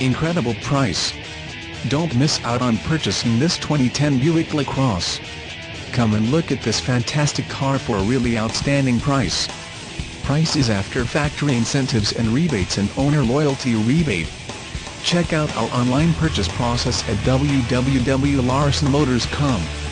Incredible price. Don't miss out on purchasing this 2010 Buick LaCrosse. Come and look at this fantastic car for a really outstanding price. Price is after factory incentives and rebates and owner loyalty rebate. Check out our online purchase process at www.larsenmotors.com.